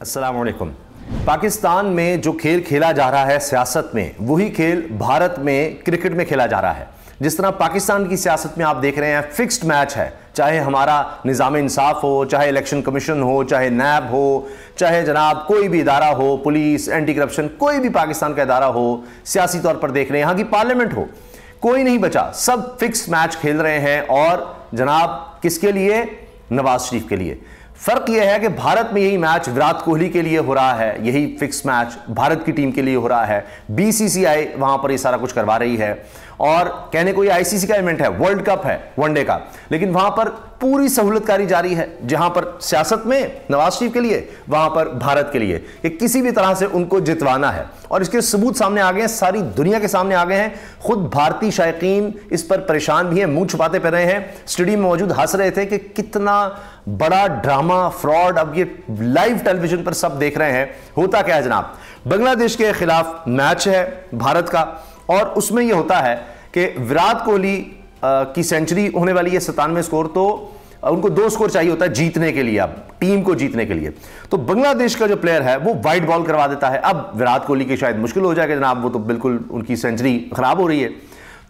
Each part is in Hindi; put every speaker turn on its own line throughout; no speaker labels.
अस्सलाम वालेकुम पाकिस्तान में जो खेल खेला जा रहा है सियासत में, वही खेल भारत में क्रिकेट में खेला जा रहा है। जिस तरह पाकिस्तान की सियासत में आप देख रहे हैं, फिक्स्ड मैच है। चाहे हमारा निज़ाम इंसाफ हो, चाहे इलेक्शन कमीशन हो, चाहे नैब हो, चाहे जनाब कोई भी इदारा हो, पुलिस एंटी करप्शन कोई भी पाकिस्तान का इदारा हो, सियासी तौर पर देख रहे हैं। यहाँ की पार्लियामेंट हो, कोई नहीं बचा। सब फिक्स मैच खेल रहे हैं और जनाब किसके लिए? नवाज़ शरीफ के लिए। फ़र्क यह है कि भारत में यही मैच विराट कोहली के लिए हो रहा है, यही फिक्स मैच भारत की टीम के लिए हो रहा है। बीसीसीआई वहाँ पर ये सारा कुछ करवा रही है। और कहने को ये आईसीसी का इवेंट है वर्ल्ड कप है वनडे का। लेकिन वहाँ पर पूरी सहूलतकारी जारी है, जहाँ पर सियासत में, नवाज़ शरीफ के लिए, वहाँ पर भारत के लिए कि किसी भी तरह से उनको जितवाना है। और इसके सबूत सामने आ गए हैं, सारी दुनिया के सामने आ गए हैं। खुद भारतीय शायकीन इस पर परेशान भी हैं, मुँह छुपाते फिर रहे हैं। स्टेडियम में मौजूद हंस रहे थे कि कितना बड़ा ड्रामा, फ्रॉड, अब ये लाइव टेलीविज़न पर सब देख रहे हैं। होता क्या है जनाब? बांग्लादेश के खिलाफ मैच है भारत का, और उसमें यह होता है कि विराट कोहली की सेंचुरी होने वाली है सतानवे स्कोर तो उनको दो स्कोर चाहिए होता है जीतने के लिए, अब टीम को जीतने के लिए। तो बांग्लादेश का जो प्लेयर है, वो वाइट बॉल करवा देता है। अब विराट कोहली की शायद मुश्किल हो जाएगा, जनाब, वो तो बिल्कुल उनकी सेंचुरी खराब हो रही है।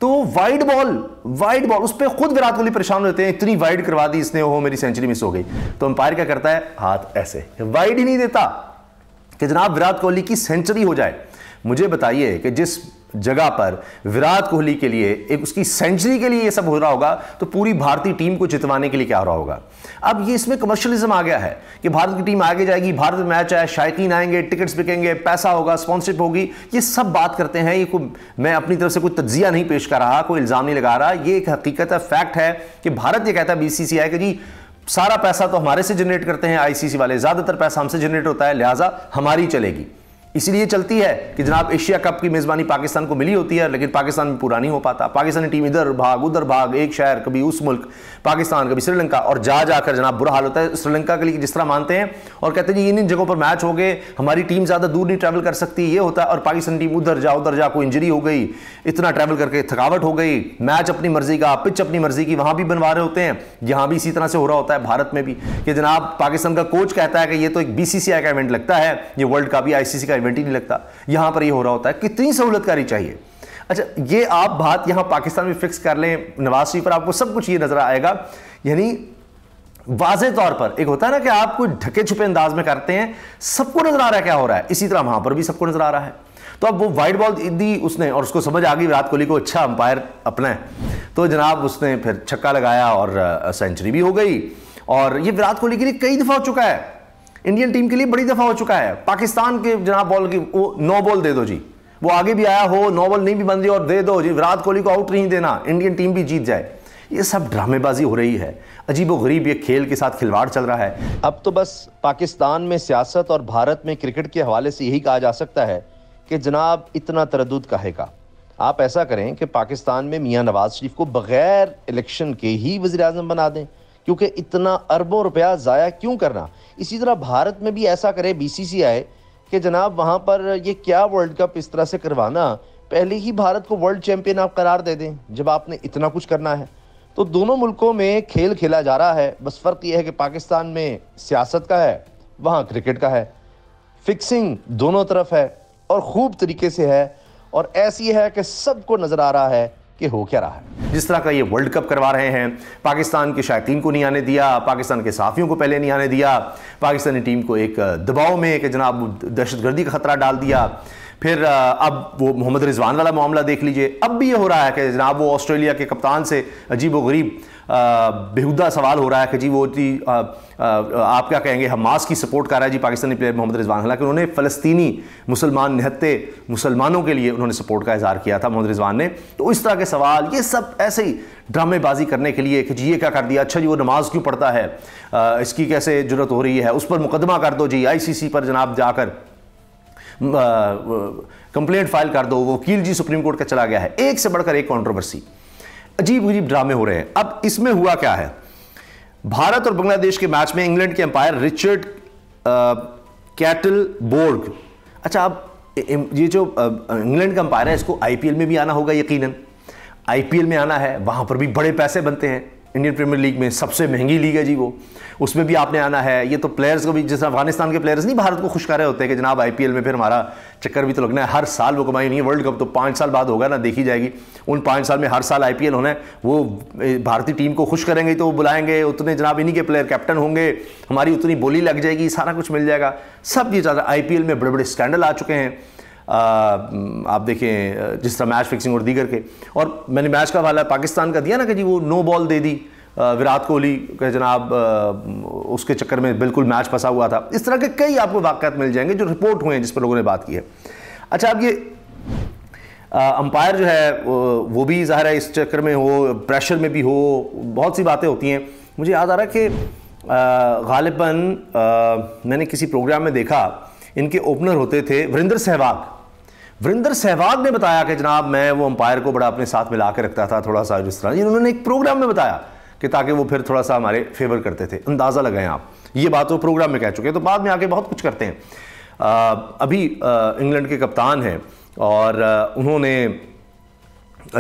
तो वाइड बॉल वाइड बॉल उस पर खुद विराट कोहली परेशान होते हैं, इतनी वाइड करवा दी इसने वो मेरी सेंचुरी मिस हो गई। तो अंपायर क्या करता है? हाथ ऐसे। वाइड ही नहीं देता कि जनाब, विराट कोहली की सेंचुरी हो जाए। मुझे बताइए कि जिस जगह पर विराट कोहली के लिए, एक उसकी सेंचुरी के लिए ये सब हो रहा होगा तो पूरी भारतीय टीम को जितवाने के लिए क्या हो रहा होगा? अब ये इसमें कमर्शियलिज्म आ गया है कि भारत की टीम आगे जाएगी, भारत मैच है शायकीन आएँगे टिकट्स बिकेंगे, पैसा होगा स्पॉन्सरशिप होगी, ये सब बात करते हैं, ये मैं अपनी तरफ़ से कोई तजिया नहीं पेश कर रहा, कोई इल्ज़ाम नहीं लगा रहा, ये एक हकीकत है फैक्ट है कि भारत ये कहता है बीसीसीआई कि जी, सारा पैसा तो हमारे से जनरेट करते हैं आईसीसी वाले, ज़्यादातर पैसा हमसे जनरेट होता है, लिहाजा हमारी चलेगी। इसलिए चलती है कि जनाब एशिया कप की मेज़बानी पाकिस्तान को मिली होती है, लेकिन पाकिस्तान में पूरा नहीं हो पाता। पाकिस्तानी टीम इधर भाग, उधर भाग, एक शहर, कभी उस मुल्क, पाकिस्तान, कभी श्रीलंका, और जा जाकर जनाब बुरा हाल होता है। श्रीलंका के लिए जिस तरह मानते हैं, और कहते हैं जी इन इन जगहों पर मैच हो गए, हमारी टीम ज़्यादा दूर नहीं ट्रैवल कर सकती, ये होता है, और पाकिस्तानी टीम उधर जा उधर जा, कोई इंजरी हो गई, इतना ट्रैवल करके थकावट हो गई, मैच अपनी मर्ज़ी का पिच अपनी मर्ज़ी की, वहाँ भी बनवा रहे होते हैं। यहाँ भी इसी तरह से हो रहा होता है, भारत में भी। कि जनाब पाकिस्तान का कोच कहता है कि ये तो एक बीसीसीआई का इवेंट लगता है, ये वर्ल्ड का भी आईसीसी का इवेंट ही नहीं लगता। यहाँ पर ये हो रहा होता है, कितनी सहूलतकारी चाहिए? अच्छा ये आप बात यहाँ पाकिस्तान में फिक्स कर लें, नवाज़ पर आपको सब कुछ ये नज़र आएगा। यानी वाजे तौर पर, एक होता है ना कि आप कोई ढके छुपे अंदाज में करते हैं, सबको नज़र आ रहा है क्या हो रहा है? इसी तरह वहाँ पर भी सबको नज़र आ रहा है। तो अब वो वाइट बॉल दी उसने और उसको समझ आ गई, विराट कोहली को अच्छा अंपायर अपना है। तो जनाब उसने फिर छक्का लगाया और सेंचुरी भी हो गई। और ये विराट कोहली के लिए कई दफ़ा हो चुका है। इंडियन टीम के लिए बड़ी दफ़ा हो चुका है। पाकिस्तान के जनाब बॉल की वो नो बॉल दे दो जी। वो आगे भी आया हो, नो बॉल नहीं भी बन रही और दे दो जी। विराट कोहली को आउट नहीं देना, इंडियन टीम भी जीत जाए। ये सब ड्रामेबाजी हो रही है। अजीब गरीब ये खेल के साथ खिलवाड़ चल रहा है।
अब तो बस पाकिस्तान में सियासत और भारत में क्रिकेट के हवाले से यही कहा जा सकता है कि जनाब इतना तरद कहेगा आप ऐसा करें कि पाकिस्तान में मियाँ नवाज़ शरीफ को बगैर इलेक्शन के ही वजी बना दें। क्योंकि इतना अरबों रुपया ज़ाया क्यों करना? इसी तरह भारत में भी ऐसा करे बीसीसीआई कि जनाब वहाँ पर ये क्या वर्ल्ड कप इस तरह से करवाना? पहले ही भारत को वर्ल्ड चैंपियन आप करार दे दें, जब आपने इतना कुछ करना है। तो दोनों मुल्कों में खेल खेला जा रहा है। बस फ़र्क यह है कि पाकिस्तान में सियासत का है, वहाँ क्रिकेट का है। फिक्सिंग दोनों तरफ़ है और खूब तरीके से है। और ऐसी है कि सबको नज़र आ रहा है कि हो क्या रहा है?
जिस तरह का ये वर्ल्ड कप करवा रहे हैं, पाकिस्तान के शायकीन को नहीं आने दिया, पाकिस्तान के साफियों को पहले नहीं आने दिया, पाकिस्तानी टीम को एक दबाव में कि जनाब दहशतगर्दी का खतरा डाल दिया। फिर अब वो मोहम्मद रिजवान वाला मामला देख लीजिए। अब भी ये हो रहा है कि जनाब वो ऑस्ट्रेलिया के कप्तान से अजीब व गरीब बेहुदा सवाल हो रहा है कि जी वो जी आप क्या कहेंगे, हमास की सपोर्ट कर रहा है जी पाकिस्तानी प्लेयर मोहम्मद रिजवान। हालाँकि उन्होंने फ़लस्तीनी मुसलमान निहत्ते मुसलमानों के लिए उन्होंने सपोर्ट का इजहार किया था मोहम्मद रिजवान ने। तो इस तरह के सवाल, ये सब ऐसे ही ड्रामेबाजी करने के लिए कि जी ये क्या कर दिया अच्छा जी वो नमाज़ क्यों पढ़ता है इसकी कैसे ज़रूरत हो रही है, उस पर मुकदमा कर दो जी आई पर जनाब जाकर कंप्लेंट फ़ाइल कर दो, वो वकील जी सुप्रीम कोर्ट का चला गया है। एक से बढ़कर एक कॉन्ट्रोवर्सी अजीब अजीब ड्रामे हो रहे हैं। अब इसमें हुआ क्या है? भारत और बांग्लादेश के मैच में इंग्लैंड के अंपायर रिचर्ड कैटल बोर्ग अच्छा अब ये जो इंग्लैंड का अंपायर है, इसको आईपीएल में भी आना होगा यकीनन। आईपीएल में आना है, वहाँ पर भी बड़े पैसे बनते हैं। इंडियन प्रीमियर लीग में सबसे महँगी लीग है जी वो। उसमें भी आपने आना है। ये तो प्लेयर्स को भी, जैसे अफ़गानिस्तान के प्लेयर्स नहीं, भारत को खुश कर रहे होते हैं कि जनाब आईपीएल में फिर हमारा चक्कर भी तो लगना है। हर साल वो कमाई नहीं है। वर्ल्ड कप तो पाँच साल बाद होगा ना, देखी जाएगी। उन पाँच साल में हर साल आईपीएल होना है। वो भारतीय टीम को खुश करेंगे तो बुलाएँगे। उतने जनाब इन्हीं के प्लेयर कैप्टन होंगे। हमारी उतनी बोली लग जाएगी, सारा कुछ मिल जाएगा। सब ये ज़्यादा आई में बड़े बड़े स्कैंडल आ चुके हैं। आप देखें, जिस तरह मैच फिक्सिंग और दीगर के। और मैंने मैच का वाला पाकिस्तान का दिया ना कि जी वो नो बॉल दे दी विराट कोहली के जनाब उसके चक्कर में बिल्कुल मैच फंसा हुआ था। इस तरह के कई आपको वाक़ात मिल जाएँगे जो रिपोर्ट हुए हैं, जिस पर लोगों ने बात की है। अच्छा अब ये अंपायर जो है, वो भी ज़ाहिर है इस चक्कर में हो प्रेशर में भी हो, बहुत सी बातें होती हैं। मुझे याद आ रहा है कि गालिबा मैंने किसी प्रोग्राम में देखा, इनके ओपनर होते थे, वरिंदर सहवाग। वरिंदर सहवाग ने बताया कि जनाब मैं वो अंपायर को बड़ा अपने साथ मिला के रखता था थोड़ा सा जिस तरह। उन्होंने एक प्रोग्राम में बताया कि ताकि वो फिर थोड़ा सा हमारे फेवर करते थे। अंदाज़ा लगाएँ आप। ये बात वो प्रोग्राम में कह चुके हैं। तो बाद में आके बहुत कुछ करते हैं। अभी इंग्लैंड के कप्तान हैं और उन्होंने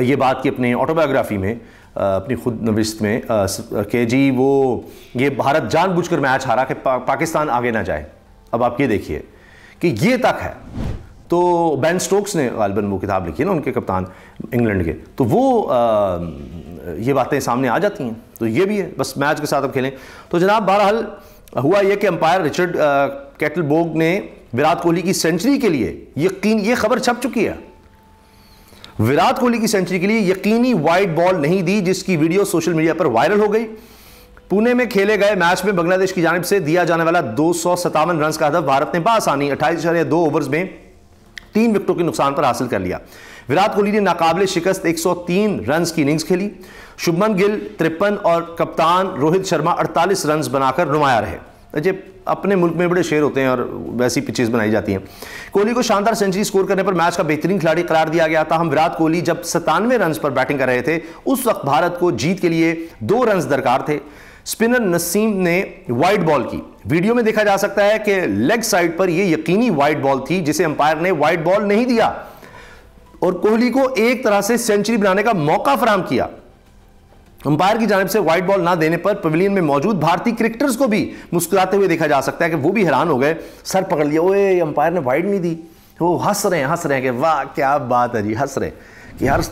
ये बात की अपनी ऑटोबायोग्राफी में अपनी खुद नविस्त में कि जी वो ये भारत जानबूझकर मैच हारा कि पा, पाकिस्तान आगे ना जाए। अब आप ये देखिए कि ये तक है तो बैन स्टोक्स ने गालबन वो किताब लिखी है ना उनके कप्तान इंग्लैंड के। तो वो आ, ये बातें सामने आ जाती हैं। तो ये भी है बस मैच के साथ अब खेलें। तो जनाब बहरहाल हुआ ये कि अंपायर रिचर्ड कैटलबोग ने विराट कोहली की सेंचुरी के लिए यकीन ये खबर छप चुकी है। विराट कोहली की सेंचुरी के लिए यकीनी वाइट बॉल नहीं दी जिसकी वीडियो सोशल मीडिया पर वायरल हो गई। पुणे में खेले गए मैच में बांग्लादेश की जानब से दिया जाने वाला दो सौ रन का हदफ भारत ने बासानी अट्ठाईस दो ओवर्स में तीन विकेटों के नुकसान पर हासिल कर लिया। विराट कोहली ने नाकाबले शिकस्त 103 रन की इनिंग्स खेली। शुभमन गिल, तिरपन और कप्तान रोहित शर्मा 48 रन बनाकर नुमाया रहे। अजय अपने मुल्क में बड़े शेर होते हैं और वैसी पिचेस बनाई जाती हैं। कोहली को शानदार सेंचुरी स्कोर करने पर मैच का बेहतरीन खिलाड़ी करार दिया गया था। हम विराट कोहली जब सतानवे रन पर बैटिंग कर रहे थे, उस वक्त भारत को जीत के लिए दो रन दरकार थे। स्पिनर नसीम ने वाइट बॉल की। वीडियो में देखा जा सकता है कि लेग साइड पर यह यकीनी वाइट बॉल थी, जिसे अंपायर ने वाइट बॉल नहीं दिया। और कोहली को एक तरह से सेंचुरी बनाने का मौका फराम किया। अंपायर की जानब से व्हाइट बॉल ना देने पर पवेलियन में मौजूद भारतीय क्रिकेटर्स को भी मुस्कुराते हुए देखा जा सकता है कि वो भी हैरान हो गए। सर पकड़ लिया, ओए, अंपायर ने व्हाइट नहीं दी। वो हंस रहे हैं, हंस रहे हैं कि वाह, क्या बात है जी, हंस रहे हैं कि यार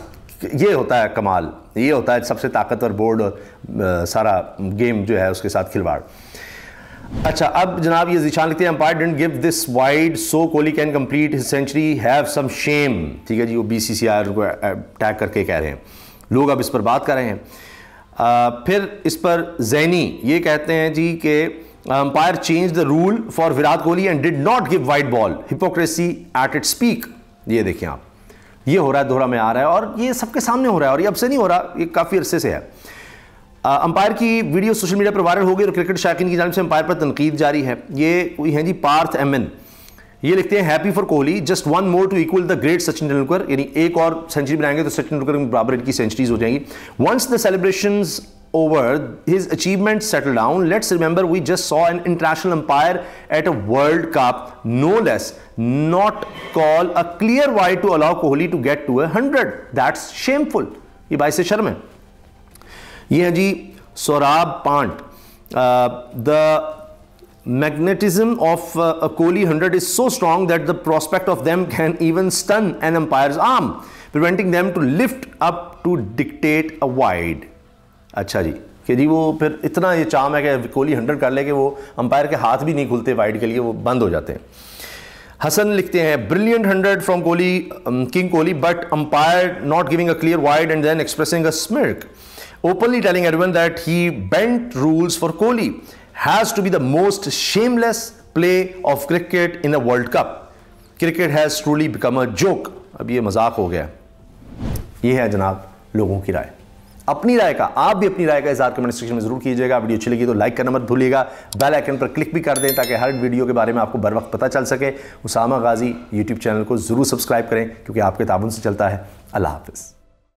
ये होता है कमाल। ये होता है सबसे ताकतवर बोर्ड और सारा गेम जो है उसके साथ खिलवाड़। अच्छा अब जनाब ये जिशान लिखते हैं umpire didn't give this wide so Kohli can complete his century have some shame ठीक है जी वो बी सी सी आई को टैग करके कह रहे हैं। लोग अब इस पर बात कर रहे हैं। आ, फिर इस पर जैनी ये कहते हैं जी कि umpire change the rule for Virat Kohli and did not give wide ball hypocrisy at its peak ये देखें आप। ये हो रहा है, दोहरा में आ रहा है और ये सबके सामने हो रहा है और ये अब से नहीं हो रहा, ये काफ़ी अरसे से है। अंपायर की वीडियो सोशल मीडिया पर वायरल हो गई और क्रिकेट शाकिन की जानब से अंपायर पर तनकीद जारी है। ये हैं जी, पार्थ एम एन। ये लिखते हैं, happy for Kohli, just one more to equal the great Sachin Tendulkar, यानी एक और सेंचुरी बनाएँगे तो सचिन तेंदुलकर बराबर इनकी सेंचुरीज हो जाएँगी। Once the celebration over his achievements settle down let's remember we just saw an international umpire at a world cup no less not call a clear white to allow kohli to get to a 100 that's shameful ये बाईस शर्म है ये है जी Saurabh पांट the magnetism of uh, a Kohli 100 is so strong that the prospect of them can even stun an umpire's arm, preventing them to lift up to dictate a wide. अच्छा जी, कि जी वो फिर इतना ये चाम है कि कोहली हंड्रेड कर ले कि वो अंपायर के हाथ भी नहीं खुलते वाइड के लिए, वो बंद हो जाते हैं हसन लिखते हैं brilliant hundred from Kohli king Kohli but umpire not giving a clear wide and then expressing a smirk openly telling everyone that he bent rules for Kohli has to be the most shameless play of cricket in a World Cup. Cricket has truly become a joke. अब ये मज़ाक हो गया ये है जनाब लोगों की राय अपनी राय का, आप भी अपनी राय का इजहार कमेंट सेक्शन में ज़रूर कीजिएगा। वीडियो अच्छी लगी तो लाइक करना मत भूलिएगा। बेल आइकन पर क्लिक भी कर दें ताकि हर वीडियो के बारे में आपको बर वक्त पता चल सके। उसामा गाजी यूट्यूब चैनल को ज़रूर सब्सक्राइब करें, क्योंकि आपके ताबन से चलता है। अल्लाह हाफिज़।